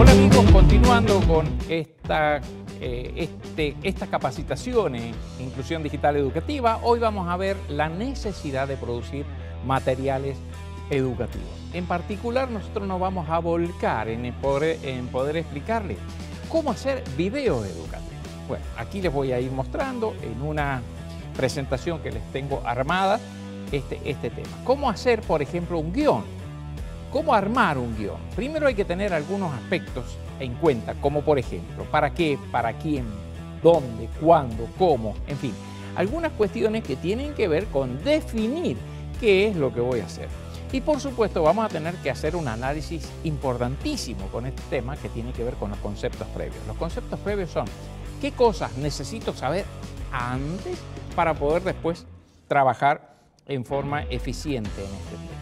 Hola amigos, continuando con esta, eh, este, estas capacitaciones, inclusión digital educativa, hoy vamos a ver la necesidad de producir materiales educativos. En particular, nosotros nos vamos a volcar en poder, en poder explicarles cómo hacer videos educativos. Bueno, aquí les voy a ir mostrando en una presentación que les tengo armada este, este tema. ¿Cómo hacer, por ejemplo, un guion? ¿Cómo armar un guion? Primero hay que tener algunos aspectos en cuenta, como por ejemplo, ¿para qué? ¿Para quién? ¿Dónde? ¿Cuándo? ¿Cómo? En fin, algunas cuestiones que tienen que ver con definir qué es lo que voy a hacer. Y por supuesto vamos a tener que hacer un análisis importantísimo con este tema que tiene que ver con los conceptos previos. Los conceptos previos son qué cosas necesito saber antes para poder después trabajar en forma eficiente en este tema.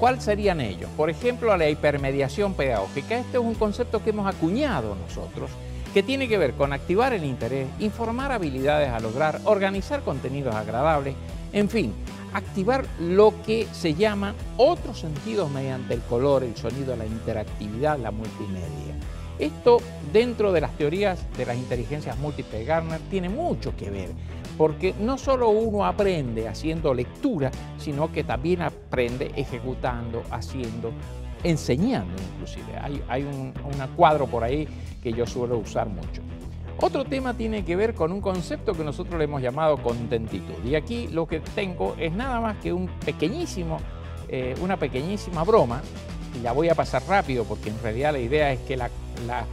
¿Cuáles serían ellos? Por ejemplo, la hipermediación pedagógica. Este es un concepto que hemos acuñado nosotros, que tiene que ver con activar el interés, informar habilidades a lograr, organizar contenidos agradables, en fin, activar lo que se llama otros sentidos mediante el color, el sonido, la interactividad, la multimedia. Esto dentro de las teorías de las inteligencias múltiples de Garner tiene mucho que ver, porque no solo uno aprende haciendo lectura, sino que también aprende ejecutando, haciendo, enseñando inclusive. Hay, un, cuadro por ahí que yo suelo usar mucho. Otro tema tiene que ver con un concepto que nosotros le hemos llamado contentitud. Y aquí lo que tengo es nada más que un pequeñísimo, eh, una pequeñísima broma, y la voy a pasar rápido porque en realidad la idea es que la la,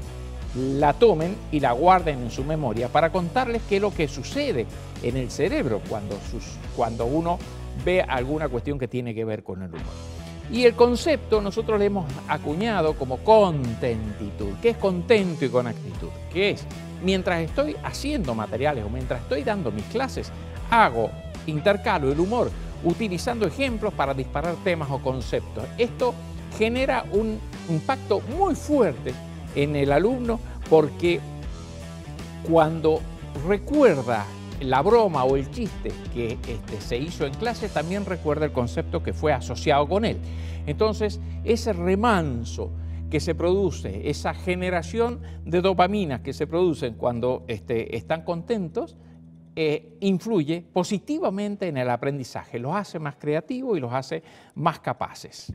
tomen y la guarden en su memoria para contarles qué es lo que sucede en el cerebro cuando, cuando uno ve alguna cuestión que tiene que ver con el humor. Y el concepto nosotros le hemos acuñado como contentitud. ¿Qué es contento y con actitud? ¿Qué es? Mientras estoy haciendo materiales o mientras estoy dando mis clases, hago, intercalo el humor utilizando ejemplos para disparar temas o conceptos. Esto genera un impacto muy fuerte en el alumno porque cuando recuerda la broma o el chiste que este, se hizo en clase, también recuerda el concepto que fue asociado con él. Entonces, ese remanso que se produce, esa generación de dopamina que se producen cuando este, están contentos, eh, influye positivamente en el aprendizaje, los hace más creativos y los hace más capaces.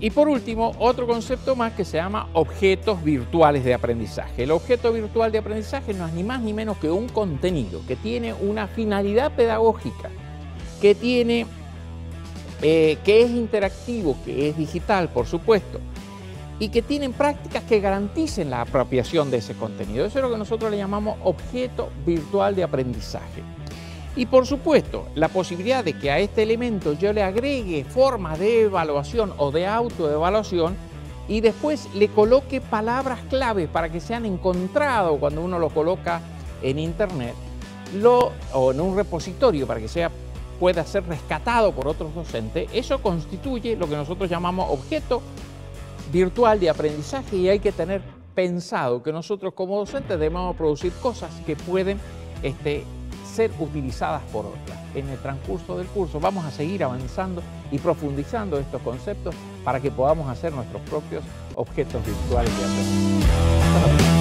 Y por último, otro concepto más que se llama objetos virtuales de aprendizaje. El objeto virtual de aprendizaje no es ni más ni menos que un contenido que tiene una finalidad pedagógica, que tiene eh, que es interactivo, que es digital, por supuesto, y que tienen prácticas que garanticen la apropiación de ese contenido. Eso es lo que nosotros le llamamos objeto virtual de aprendizaje. Y por supuesto, la posibilidad de que a este elemento yo le agregue formas de evaluación o de autoevaluación y después le coloque palabras claves para que sean encontrados cuando uno lo coloca en internet o en un repositorio para que sea, pueda ser rescatado por otros docentes, eso constituye lo que nosotros llamamos objeto virtual de aprendizaje y hay que tener pensado que nosotros como docentes debemos producir cosas que pueden este, ser utilizadas por otras. En el transcurso del curso vamos a seguir avanzando y profundizando estos conceptos para que podamos hacer nuestros propios objetos virtuales de aprendizaje.